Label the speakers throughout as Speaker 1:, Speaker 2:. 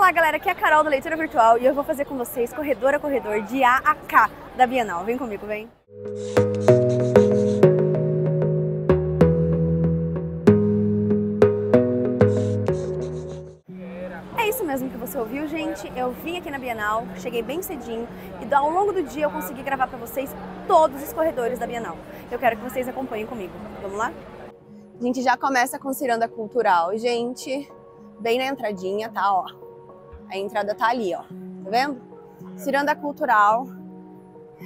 Speaker 1: Olá galera, aqui é a Carol da Leitura Virtual e eu vou fazer com vocês corredor a corredor de A a K da Bienal. Vem comigo, vem! É isso mesmo que você ouviu, gente. Eu vim aqui na Bienal, cheguei bem cedinho e ao longo do dia eu consegui gravar para vocês todos os corredores da Bienal. Eu quero que vocês acompanhem comigo. Vamos lá? A gente já começa com ciranda cultural, gente. Bem na entradinha, tá? Ó. A entrada tá ali, ó. Tá vendo? Ciranda cultural.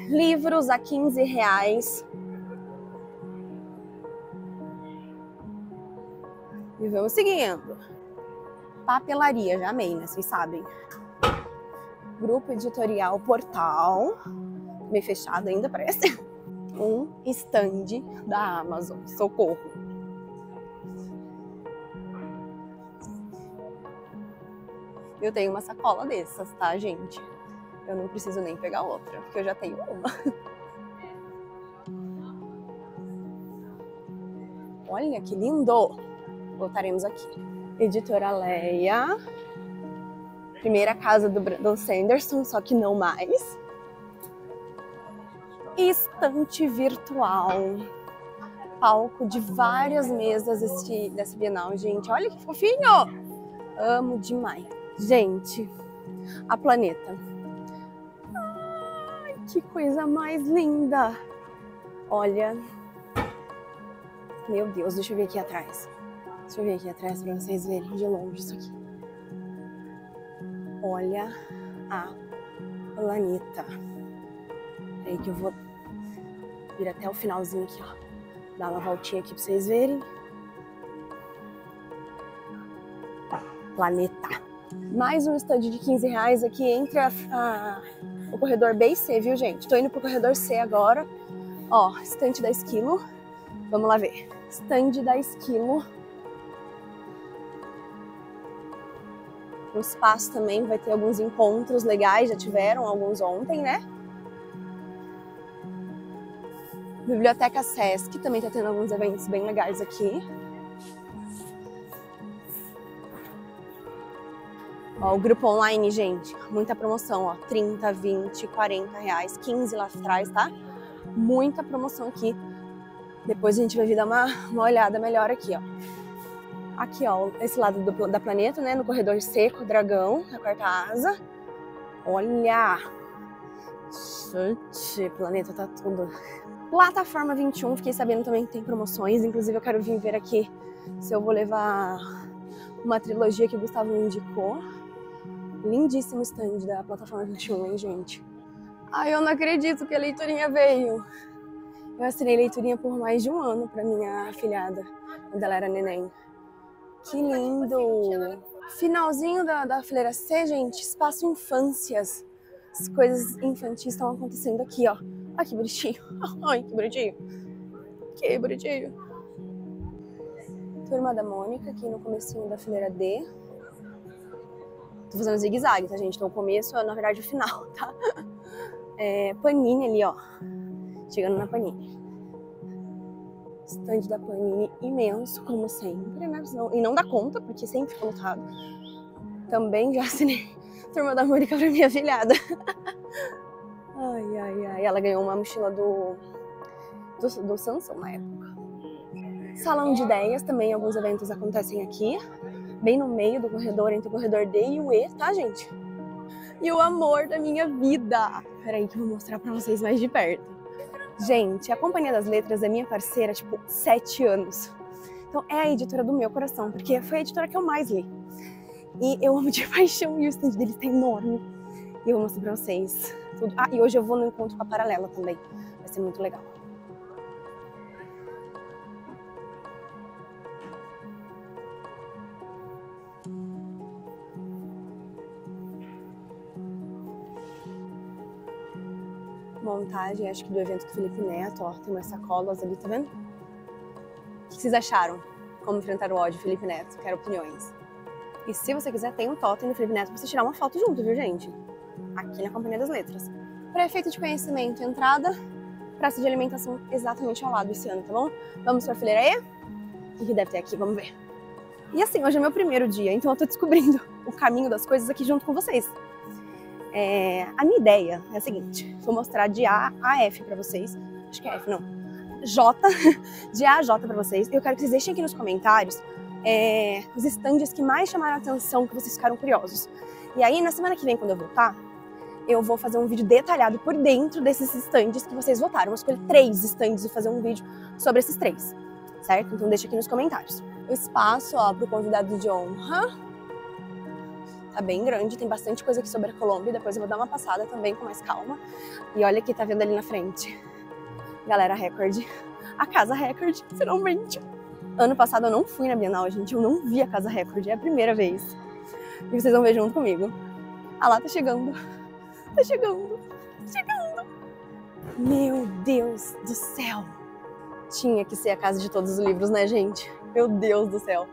Speaker 1: Livros a 15 reais. E vamos seguindo. Papelaria, já amei, né? Vocês sabem. Grupo editorial Portal. Meio fechado ainda, parece. Um stand da Amazon. Socorro. Eu tenho uma sacola dessas, tá, gente? Eu não preciso nem pegar outra, porque eu já tenho uma. Olha que lindo! Voltaremos aqui. Editora Leia. Primeira casa do Brandon Sanderson, só que não mais. Estante virtual. Palco de várias mesas este, dessa Bienal, gente. Olha que fofinho! Amo demais. Gente, a planeta. Ai, que coisa mais linda! Olha. Meu Deus, deixa eu ver aqui atrás. Deixa eu ver aqui atrás para vocês verem de longe isso aqui. Olha a planeta. Peraí que eu vou vir até o finalzinho aqui, ó. Dar uma voltinha aqui para vocês verem. Planeta. Mais um stand de 15 reais aqui entre a, a, o corredor B e C, viu, gente? Tô indo pro corredor C agora. Ó, stand da Esquilo. Vamos lá ver. Stand da Esquilo. No espaço também vai ter alguns encontros legais, já tiveram alguns ontem, né? Biblioteca Sesc também tá tendo alguns eventos bem legais aqui. Ó, o grupo online, gente, muita promoção, ó, 30, 20, 40 reais, 15 lá atrás, tá? Muita promoção aqui. Depois a gente vai vir dar uma, uma olhada melhor aqui, ó. Aqui, ó, esse lado do, da planeta, né, no corredor seco, dragão, na quarta asa. Olha! Gente, planeta tá tudo. Plataforma 21, fiquei sabendo também que tem promoções, inclusive eu quero vir ver aqui se eu vou levar uma trilogia que o Gustavo me indicou. Lindíssimo stand da plataforma 21, hein, gente? Ai, eu não acredito que a leiturinha veio. Eu assinei leiturinha por mais de um ano para minha afilhada, quando ela era neném. Que lindo! Finalzinho da, da fileira C, gente, espaço infâncias. As coisas infantis estão acontecendo aqui, ó. Ai, que bonitinho. Ai, que bonitinho. Que bonitinho. Turma da Mônica, aqui no comecinho da fileira D. Tô fazendo zigue-zague, tá, gente? Então o começo é, na verdade, o final, tá? É, Panini ali, ó. Chegando na Panini. Stand da Panini imenso, como sempre, né? E não dá conta, porque sempre fica lotado. Também já assinei Turma da Mônica pra minha filhada. ai, ai, ai. Ela ganhou uma mochila do, do, do Samsung na época. Salão de ideias, também alguns eventos acontecem aqui bem no meio do corredor, entre o corredor D e o E, tá, gente? E o amor da minha vida. Peraí que eu vou mostrar pra vocês mais de perto. Gente, a Companhia das Letras é minha parceira, tipo, sete anos. Então é a editora do meu coração, porque foi a editora que eu mais li. E eu amo de paixão e o stand deles tá enorme. E eu vou mostrar pra vocês tudo. Ah, e hoje eu vou no encontro com a Paralela também. Vai ser muito legal. Montagem, acho que do evento do Felipe Neto, ó, tem umas sacolas ali, tá vendo? O que vocês acharam? Como enfrentar o ódio, Felipe Neto? Quero opiniões. E se você quiser, tem um totem do Felipe Neto pra você tirar uma foto junto, viu, gente? Aqui na Companhia das Letras. Prefeito de conhecimento, entrada, praça de alimentação exatamente ao lado esse ano, tá bom? Vamos pra fileira E? O que, deve ter aqui? Vamos ver. E assim, hoje é meu primeiro dia, então eu tô descobrindo o caminho das coisas aqui junto com vocês. É, a minha ideia é a seguinte: vou mostrar de A a F para vocês. Acho que é F, não. J, de A a J para vocês. Eu quero que vocês deixem aqui nos comentários é, os estandes que mais chamaram a atenção, que vocês ficaram curiosos. E aí, na semana que vem, quando eu voltar, eu vou fazer um vídeo detalhado por dentro desses estandes que vocês votaram. vou escolher três estandes e fazer um vídeo sobre esses três, certo? Então deixa aqui nos comentários. O espaço, ó, pro convidado de honra. Tá bem grande, tem bastante coisa aqui sobre a Colômbia. Depois eu vou dar uma passada também com mais calma. E olha aqui, tá vendo ali na frente. Galera Record. A Casa Record, finalmente. Ano passado eu não fui na Bienal, gente. Eu não vi a Casa Record, é a primeira vez. E vocês vão ver junto comigo. Ah lá, tá chegando. Tá chegando. Chegando. Meu Deus do céu. Tinha que ser a casa de todos os livros, né, gente? Meu Deus do céu.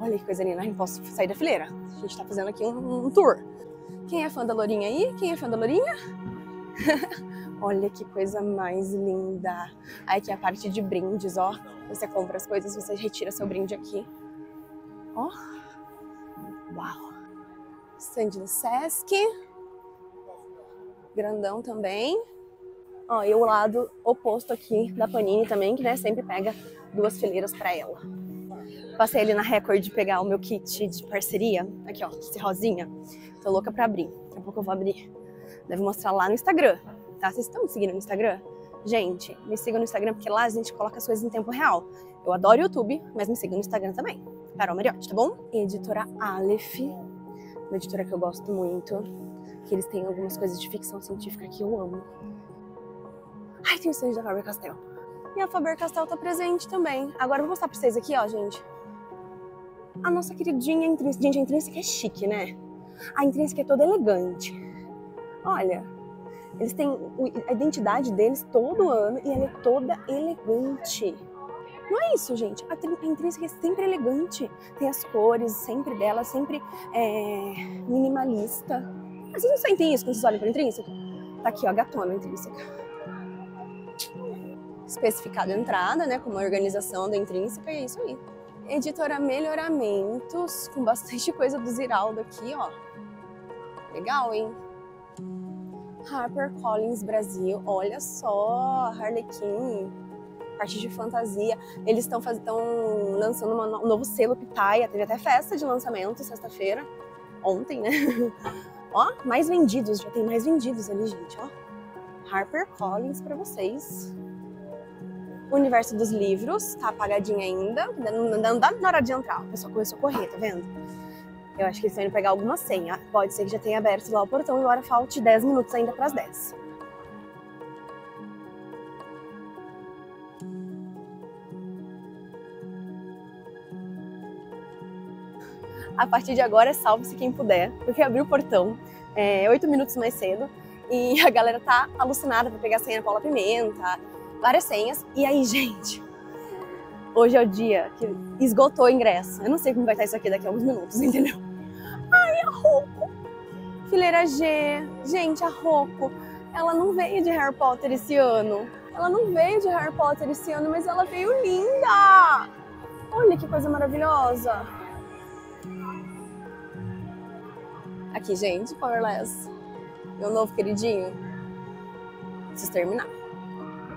Speaker 1: Olha que coisa linda. Não posso sair da fileira. A gente tá fazendo aqui um, um tour. Quem é fã da Lourinha aí? Quem é fã da Lourinha? Olha que coisa mais linda. Aqui é a parte de brindes, ó. Você compra as coisas, você retira seu brinde aqui. Ó. Uau. Stand do Sesc. Grandão também. Ó, e o lado oposto aqui da Panini também, que né, sempre pega duas fileiras para ela. Passei ali na Record de pegar o meu kit de parceria. Aqui, ó, esse rosinha. Tô louca pra abrir. Daqui a pouco eu vou abrir. Devo mostrar lá no Instagram, tá? Vocês estão me seguindo no Instagram? Gente, me sigam no Instagram porque lá a gente coloca as coisas em tempo real. Eu adoro YouTube, mas me sigam no Instagram também. Carol Mariotti, tá bom? Editora Aleph, uma editora que eu gosto muito, que eles têm algumas coisas de ficção científica que eu amo. Ai, tem o stand da Faber-Castell. E a Faber-Castell tá presente também. Agora eu vou mostrar pra vocês aqui, ó, gente. A nossa queridinha intrínseca. Gente, a intrínseca é chique, né? A intrínseca é toda elegante. Olha, eles têm a identidade deles todo ano e ela é toda elegante. Não é isso, gente. A, intrínseca é sempre elegante. Tem as cores sempre dela, sempre é, minimalista. Mas vocês não sentem isso quando vocês olham para a intrínseca? Tá aqui, ó, a gatona intrínseca. Especificado a entrada, né, como a organização da intrínseca, e é isso aí. Editora Melhoramentos, com bastante coisa do Ziraldo aqui, ó. Legal, hein? Harper Collins Brasil, olha só, Harlequin, parte de fantasia. Eles estão lançando uma, um novo selo Pitaia, teve até festa de lançamento sexta-feira, ontem, né? ó, mais vendidos, já tem mais vendidos ali, gente, ó. Harper Collins para vocês. O universo dos livros, tá apagadinho ainda, não, não dá na hora de entrar, o pessoal começou a correr, tá vendo? Eu acho que eles estão indo pegar alguma senha. Pode ser que já tenha aberto lá o portão, embora falte 10 minutos ainda para as 10. A partir de agora, salve-se quem puder, porque abriu o portão é, 8 minutos mais cedo e a galera tá alucinada para pegar a senha Paula Pimenta, várias senhas. E aí, gente, hoje é o dia que esgotou o ingresso. Eu não sei como vai estar isso aqui daqui a alguns minutos, entendeu? Ai, a Rocco. Fileira G. Gente, a Rocco, ela não veio de Harry Potter esse ano. Ela não veio de Harry Potter esse ano, mas ela veio linda. Olha que coisa maravilhosa. Aqui, gente, Powerless. Meu novo queridinho. Preciso terminar.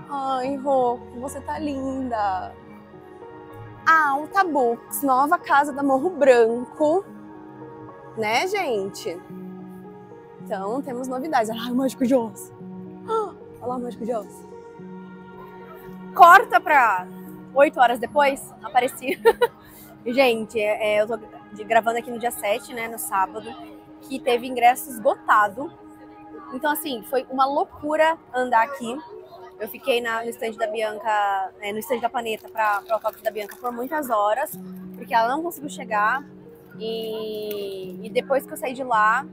Speaker 1: Ai, Rocco, você tá linda. Alta Books, nova casa da Morro Branco né, gente? Então, temos novidades. Olha lá o Mágico de Oz. Olha lá o Mágico de Oz. Corta pra oito horas depois, apareci. gente, é, é, eu tô gravando aqui no dia 7, né, no sábado, que teve ingresso esgotado. Então, assim, foi uma loucura andar aqui. Eu fiquei na, no stand da Bianca, é, no stand da Planeta para o autógrafo da Bianca por muitas horas, porque ela não conseguiu chegar. E, e depois que eu saí de lá,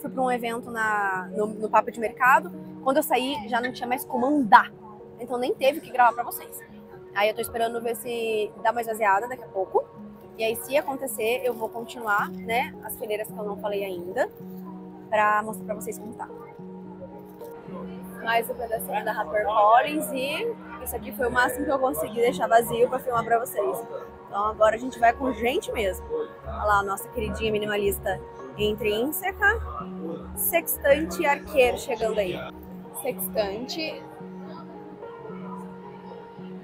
Speaker 1: fui para um evento na, no, no Papo de Mercado. Quando eu saí, já não tinha mais como andar. Então nem teve que gravar para vocês. Aí eu tô esperando ver se dá mais baseada daqui a pouco. E aí, se acontecer, eu vou continuar, né, as fileiras que eu não falei ainda, para mostrar para vocês como tá. Mais um pedacinho da Harper Collins e isso aqui foi o máximo que eu consegui deixar vazio para filmar para vocês. Então agora a gente vai com gente mesmo. Olha lá a nossa queridinha minimalista intrínseca. Sextante e arqueiro chegando aí. Sextante.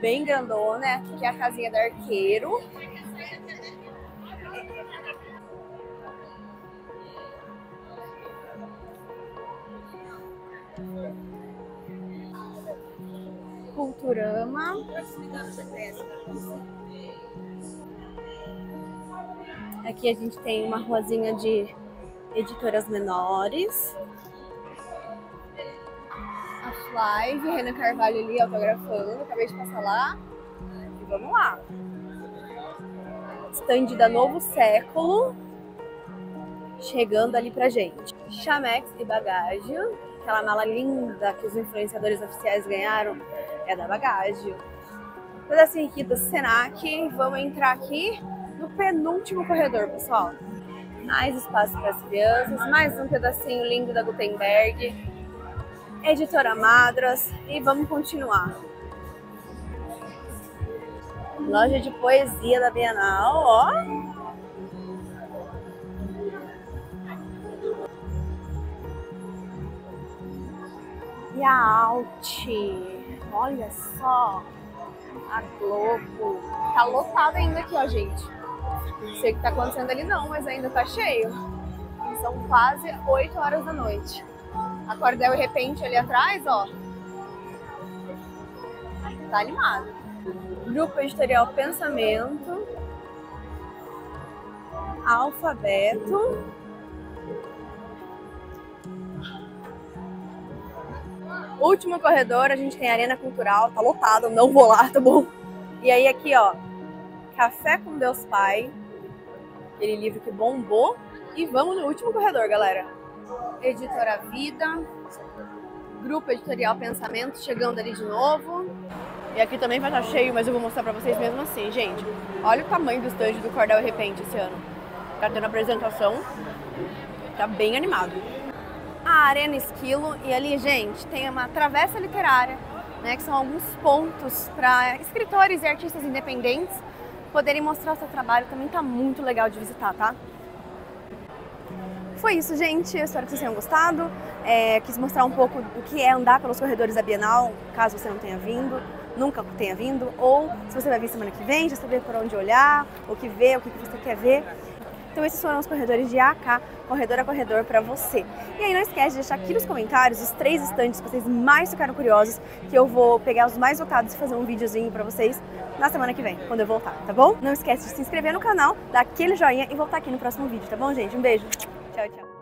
Speaker 1: Bem grandona. Aqui é a casinha do arqueiro. Culturama. Aqui a gente tem uma ruazinha de editoras menores. A Flive, Renan Carvalho ali autografando, acabei de passar lá. E vamos lá. Stand da Novo Século. Chegando ali pra gente. Chamex e bagagem. Aquela mala linda que os influenciadores oficiais ganharam é da bagagem. Pedacinho aqui do Senac. Vamos entrar aqui no penúltimo corredor, pessoal. Mais espaço para as crianças, mais um pedacinho lindo da Gutenberg, Editora Madras e vamos continuar. Loja de poesia da Bienal, ó. E a Alt, olha só, a Globo, tá lotado ainda aqui, ó, gente. Não sei o que tá acontecendo ali não, mas ainda tá cheio. São quase 8 horas da noite. A Cordel e Repente ali atrás, ó. Tá animado. Grupo Editorial Pensamento. Alfabeto. Último corredor, a gente tem Arena Cultural, tá lotado, não vou lá, tá bom? E aí aqui, ó, Café com Deus Pai, aquele livro que bombou. E vamos no último corredor, galera. Editora Vida, Grupo Editorial Pensamento chegando ali de novo. E aqui também vai estar cheio, mas eu vou mostrar pra vocês mesmo assim, gente. Olha o tamanho do estande do Cordel Repente esse ano. Tá tendo apresentação, tá bem animado. A Arena Esquilo, e ali, gente, tem uma travessa literária, né, que são alguns pontos para escritores e artistas independentes poderem mostrar o seu trabalho também tá muito legal de visitar, tá? Foi isso, gente. Eu espero que vocês tenham gostado. É, quis mostrar um pouco do que é andar pelos corredores da Bienal, caso você não tenha vindo, nunca tenha vindo, ou se você vai vir semana que vem, já saber por onde olhar, o que ver, o que você quer ver. Então esses foram os corredores de AK, corredor a corredor para você. E aí não esquece de deixar aqui nos comentários os três estantes que vocês mais ficaram curiosos, que eu vou pegar os mais votados e fazer um videozinho para vocês na semana que vem, quando eu voltar, tá bom? Não esquece de se inscrever no canal, dar aquele joinha e voltar aqui no próximo vídeo, tá bom, gente? Um beijo. Tchau, tchau.